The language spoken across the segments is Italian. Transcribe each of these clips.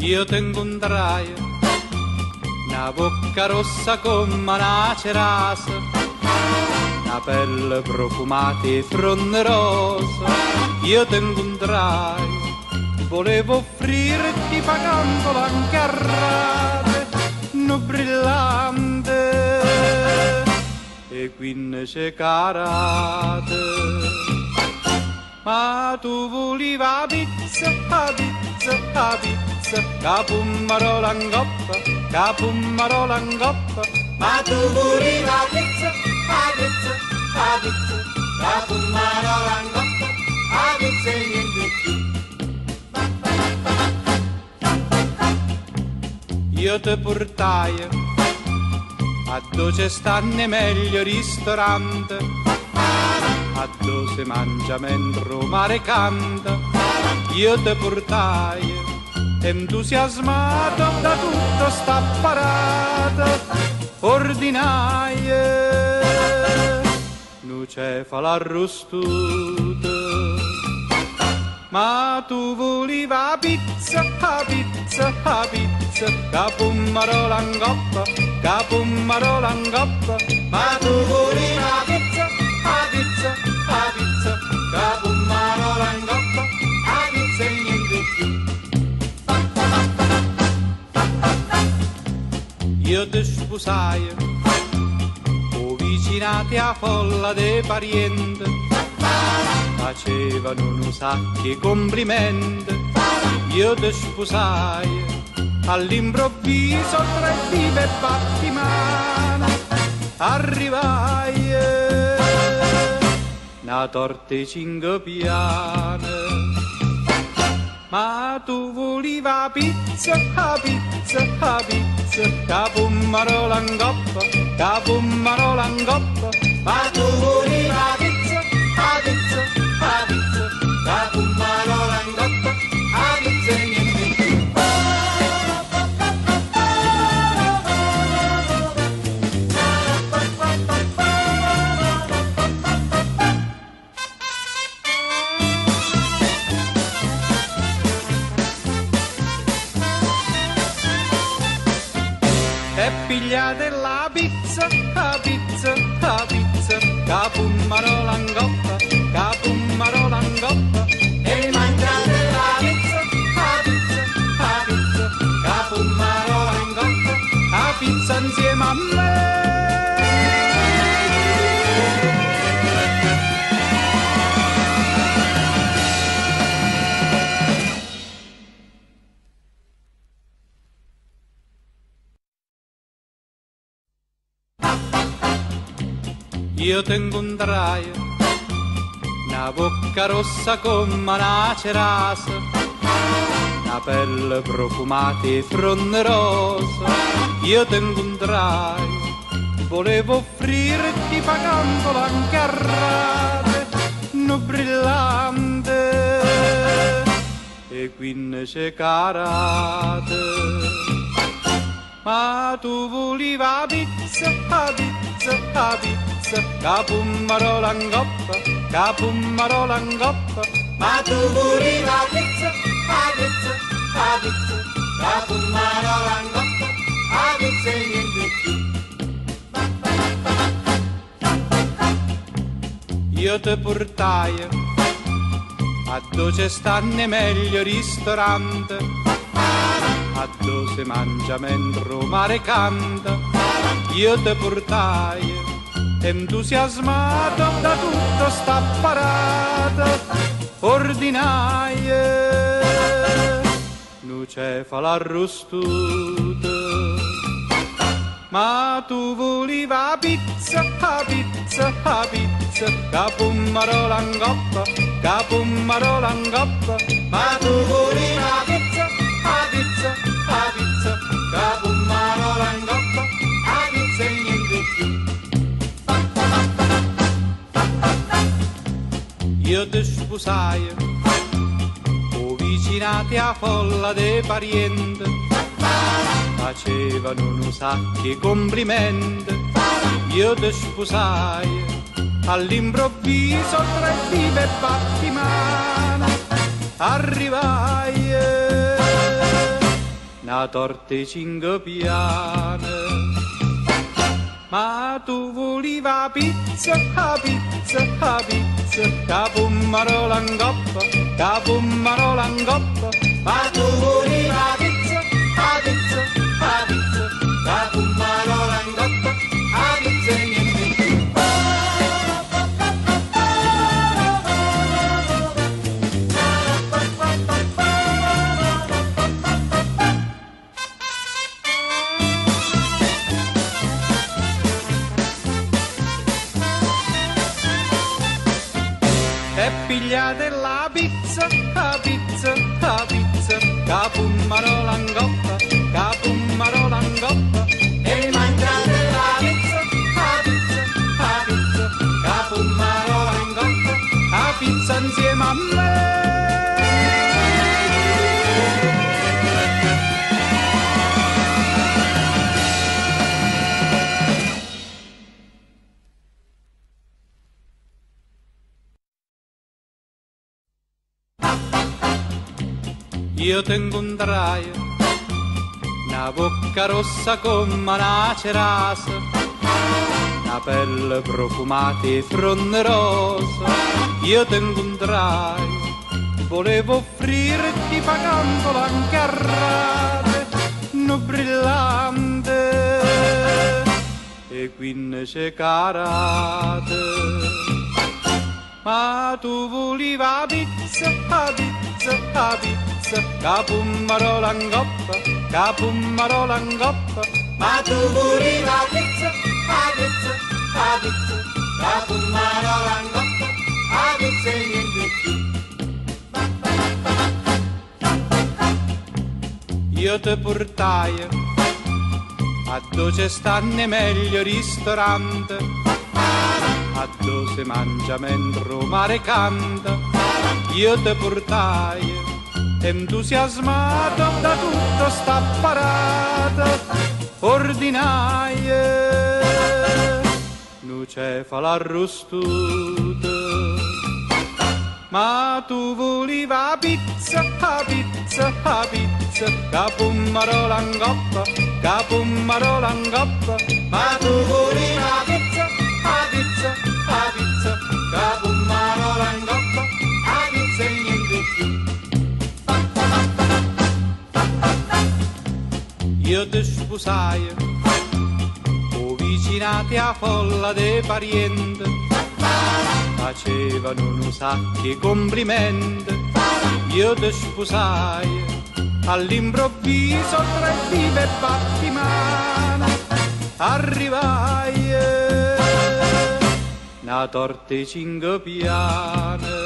Io te incontrai, una bocca rossa come una cerasa, una pelle profumata e fronte rosa. Io te incontrai, volevo offrirti pagando anche a no brillante, e quindi c'è carate. Ma tu volevi la pizza, la pizza, la pizza, capummarola in coppa, capummarola in coppa. Ma tu volevi la pizza, la pizza, la pizza, capummarola in coppa, la pizza e niente più. Io ti portai a dove stanno meglio ristorante, a dove mangia mentre mare canta. Io ti portai entusiasmato da tutta sta parata ordinaia. Nu cefala arrostuta ma tu volevi la pizza, la pizza, la pizza, capummarola in coppa, capummarola in coppa. Ma tu volevi Io ti sposai, o a folla dei parenti, facevano un sacchi complimenti. Io ti sposai, all'improvviso tra vive battimana, arrivai, una torta e cinque piane. Ma tu volevi pizza, pizza, pizza, capummarola in coppa, capummarola in coppa. Ma tu volevi Io te incontrai, una bocca rossa come una cerasa, una pelle profumata e fronte rosa. Io te incontrai, volevo offrirti pagando anche a rate, no brillante, e quindi c'è carate. Ma tu volevi la pizza, la pizza, la pizza, capummarola in coppa, capummarola in coppa. Ma tu volevi la pizza, la pizza, la pizza, capummarola in coppa, la pizza e. Io ti portai a dove stanno meglio ristorante, a dove mangia mentre mare canta. Io ti portai entusiasmato da tutta sta parata ordinaia. Nu cefala arrostuta ma tu volevi la pizza, la pizza, la pizza, capummarola in coppa, capummarola in coppa. Ma tu volevi pizza, la pizza, la pizza, capummarola in coppa, Io ti sposai, o vicinati a folla dei parenti, facevano un sacchi complimenti. Io ti sposai, all'improvviso tra vive battimana, arrivai, una torta cinque piane. Ma tu volevi pizza, la pizza, la pizza, capummarola in coppa, capummarola in coppa. Ma tu pizza, la pizza, la pizza, Io tengo un draio, una bocca rossa come una cerasa, una pelle profumata e fronderosa. Io tengo un draio, volevo offrirti pagandolo anche a rate, no brillante, e quindi c'è carate. Ma tu volevi la pizza, la pizza, la pizza, capummarola in coppa, capummarola in coppa. Ma tu volevi la pizza, la pizza, la pizza, capummarola in coppa, la pizza e niente più. Io ti portai a dove stanno meglio ristoranti, a dove si mangia mentre mare canta. Io ti portai entusiasmato da tutta sta parata ordinaia, non c'è fa l'arrostuta. Ma tu volevi pizza, la pizza, la pizza, capummarola in coppa, capummarola. Ma tu volevi pizza, Io ti sposai, o vicinati a folla dei parenti, facevano un sacchi complimenti. Io ti sposai, all'improvviso tra vive battimano, arrivai, una torta e cinque piane.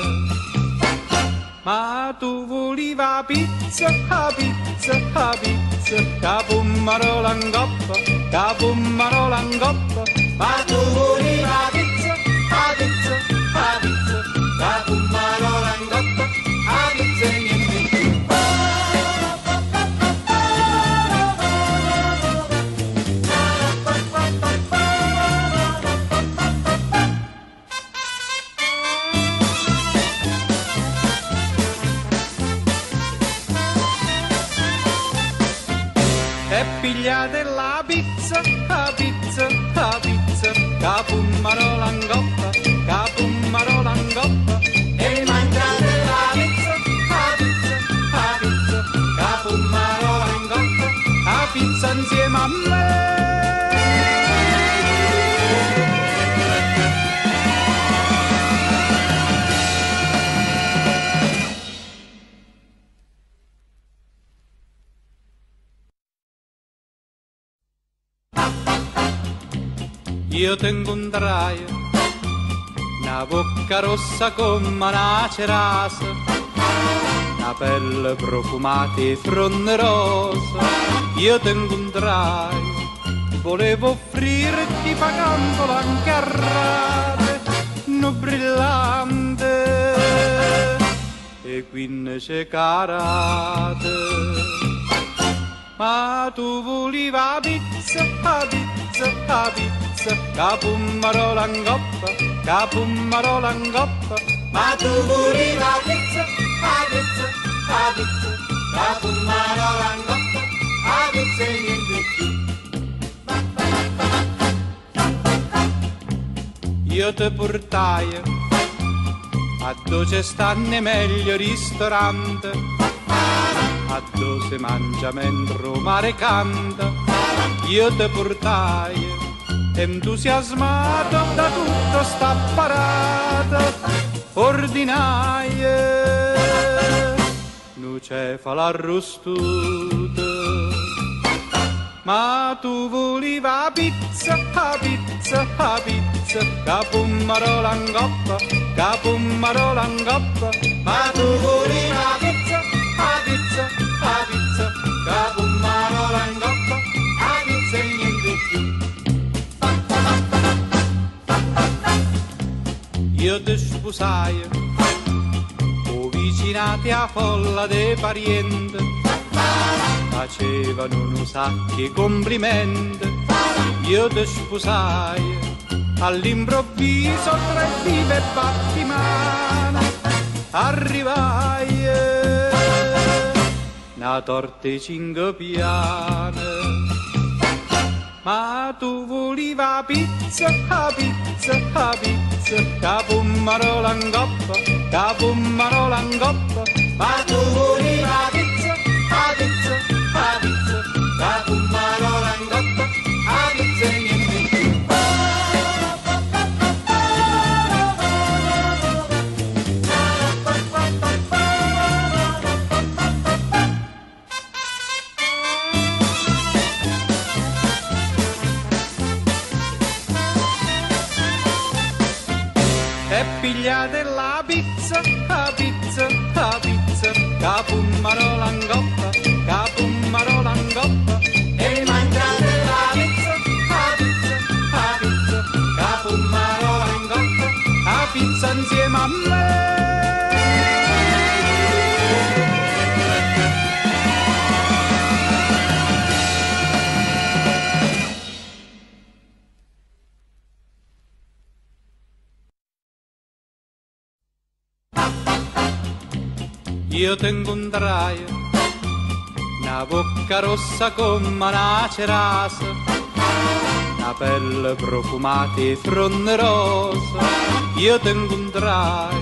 Ma tu volevi la pizza, la pizza, la pizza, capummarola in coppa, capummarola in coppa. Ma tu volevi la pizza, la pizza, la pizza, capummarola E pigliate la pizza, la pizza, la pizza, capummarola in coppa, Io tengo un draio, una bocca rossa come una cerasa, una pelle profumata e fronderosa. Io tengo un draio, volevo offrirti pagandolo anche a rate, no brillante, e quindi c'è carate. Ma tu volevi la pizza, la pizza, la pizza, capummarola in coppa, capummarola in coppa. Ma tu volevi la pizza, la pizza, la pizza, capummarola in coppa, pizza niente più. Io ti portai a dove stanno meglio ristorante, a dove si mangia mentre mare canta. Io ti portai entusiasmato da tutto sta parata ordinaia nu cefala arrostuta ma tu volevi pizza, la pizza, la pizza, coppa, capummarola in coppa, Ma tu volevi pizza, la pizza, la pizza, capummarola in io ti sposai, o vicinati a folla dei parenti, facevano un sacchi complimenti, io ti sposai, all'improvviso tre vive battimane, arrivai, una torta e cinque piane. Ma tu volevi pizza, pizza, pizza, coppa, capummarola in coppa, Ma tu volevi la pizza, la pizza, la pizza, capummarola in coppa, la pizza e niente pigliate la pizza, la pizza, la pizza, coppa, capummarola in coppa, E mangiate la pizza, la pizza, la pizza, capummarola in coppa, la pizza insieme a me. Io ti incontrai una bocca rossa come una cerasa, una pelle profumata e fronte rosa. Io ti incontrai,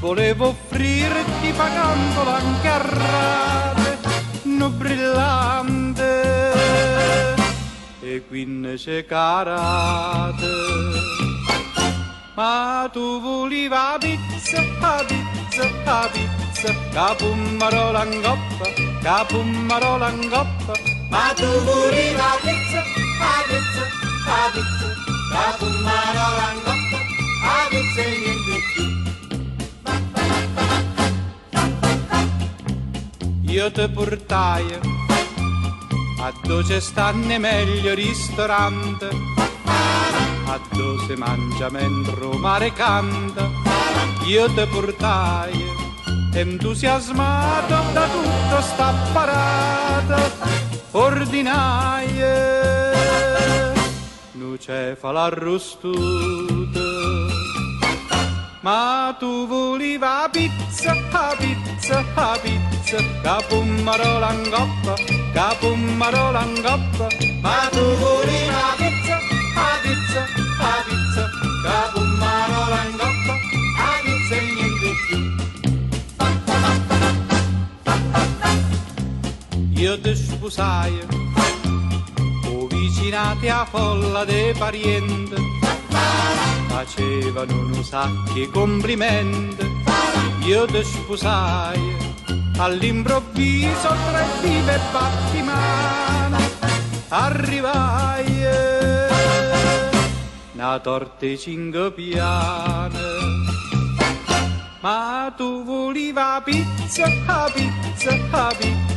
volevo offrirti pagandola anche a rate, no brillante e quindi c'è carate. Ma tu volevi la pizza, la pizza, la pizza, capummarola in coppa, capummarola in coppa, Ma tu volevi la pizza, la pizza, la pizza, capummarola in coppa, la pizza e niente più. io ti portai a dove stanno meglio ristorante, a dove mangia mentre mare canta, io ti portai entusiasmato da tutto sta parata ordinaia nu cefala arrostuta ma tu volevi pizza, la pizza, la pizza, capummarola in coppa, capummarola Ma tu volevi pizza, io ti sposai, o vicinati a folla dei parenti, facevano un sacchi complimenti, io ti sposai, all'improvviso tre vive battimane, arrivai, una torta e cinque piane. Ma tu volevi pizza, la pizza,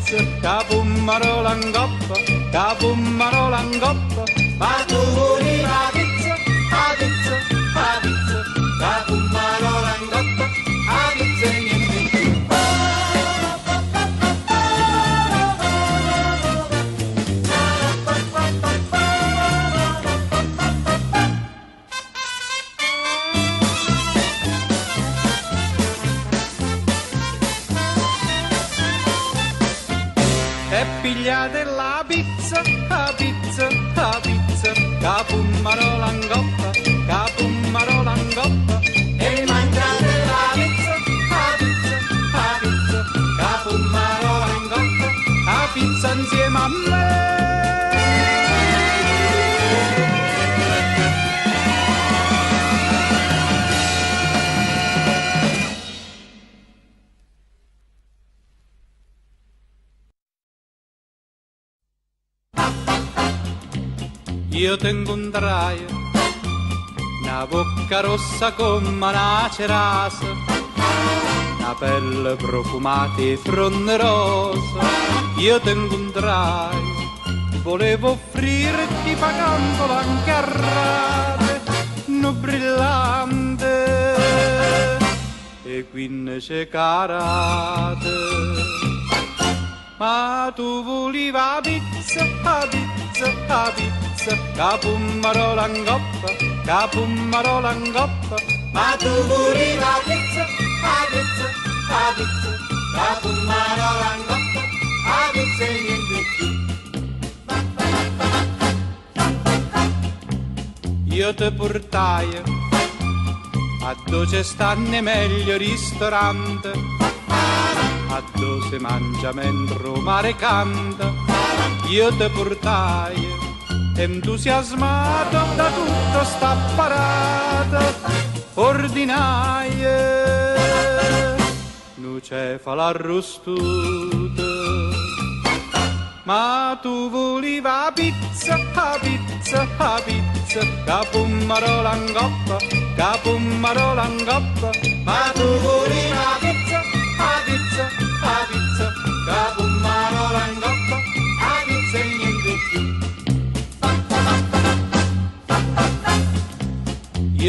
la pizza, capummarola in coppa, capummarola in coppa, Ma tu volevi e pigliate la pizza, la pizza, la pizza, capummaro Io tengo un draio, una bocca rossa come una cerasa, una pelle profumata e fronte rosa. Io tengo un draio, volevo offrirti pagando anche a rate, no brillante, e quindi c'è carate. Ma tu volevi la pizza, la pizza, la pizza pizza, capummaro langoppa, capummaro langoppa. Ma tu la pizza, la pizza, la pizza, capummaro langoppa, la pizza e niente più. Io ti portai a dove stanno meglio ristorante, a dove mangia mentre mare canta. Io ti portai entusiasmato da tutto sta parata ordinaie nu cefala arrostuta ma tu volevi la pizza, la pizza, la pizza, capummaro langoppa, capummaro langoppa, ma tu volevi pizza, la pizza,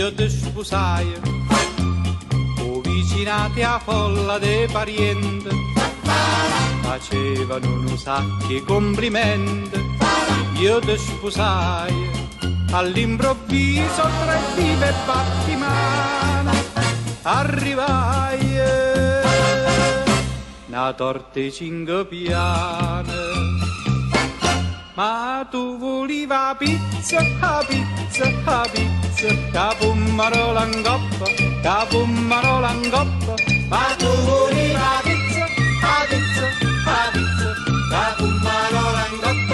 io ti sposai, o vicinati a folla dei parenti, facevano un sacchi complimenti, io ti sposai, all'improvviso tra vive battimano, arrivai, una torte cinque piane, ma tu volevi pizza, la pizza, la pizza, capummaro langoppa, capummaro langoppa, ma tu vuoi la pizza, la pizza, la pizza, capummaro langoppa,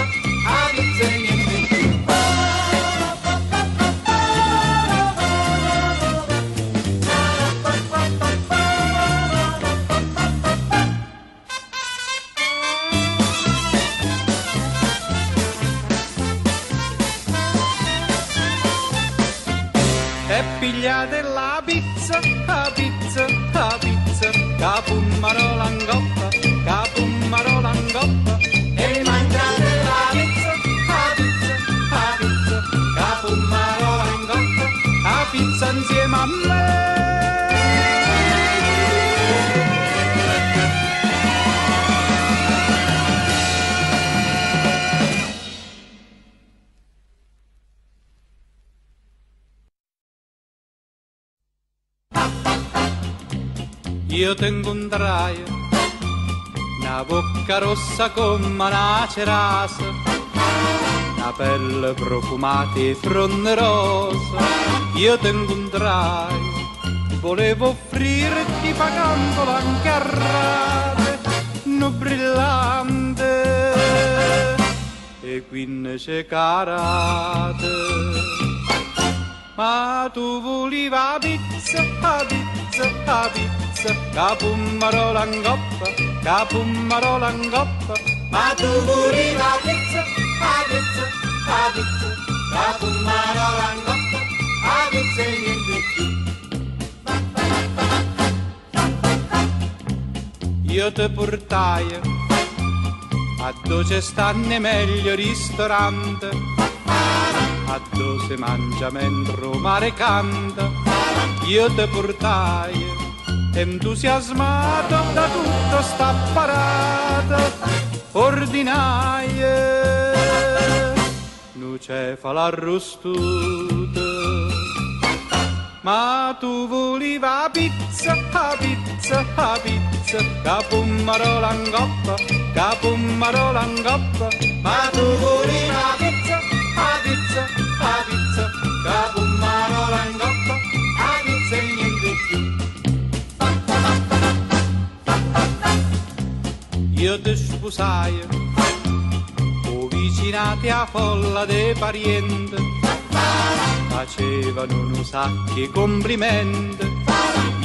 Io tengo un draio, una bocca rossa come una cerasa, una pelle profumata e fronte rosa. Io tengo un draio, volevo offrirti pagandolo anche a rate, no brillante, e quindi c'è carate. Ma tu volevi la pizza, la pizza, la pizza, capummaro langoppa, capummaro langoppa, ma tu vuoi la pizza, la pizza, la pizza, capummaro langoppa, la pizza e niente più. Io ti portai a dove stanno meglio ristorante, a dove si mangia mentre mare canta. Io ti portai entusiasmato da tutto sta parata ordinaie nu cefala arrostuta Ma tu volevi la pizza, la pizza, la pizza, capummarola in coppa, capummarola in coppa. Ma tu volevi pizza, Io ti sposai, o a folla dei parenti, facevano un sacchi complimenti.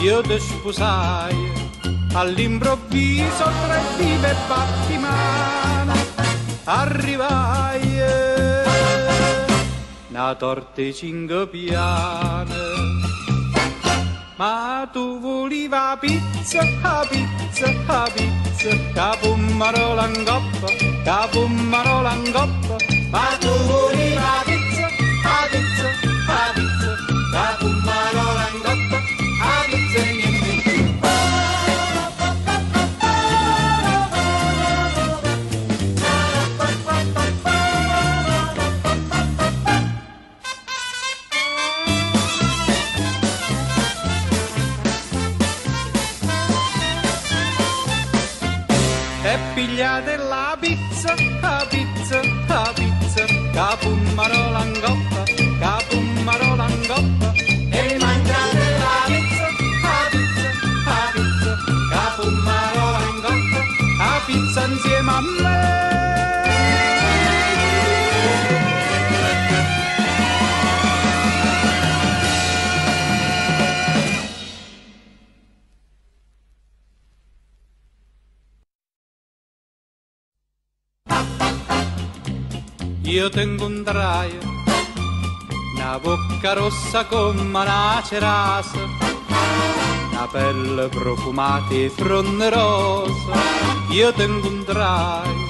Io ti sposai, all'improvviso tra vive battimano, arrivai una torta e cinque piane. Ma tu volevi pizza, la pizza, la pizza, capummarola in coppa, in coppa. Ma tu volevi pizza, la pizza, la pizza, capummarola capummarola Io ti incontrai una bocca rossa come una cerasa, una pelle profumata e fronte rosa. Io ti incontrai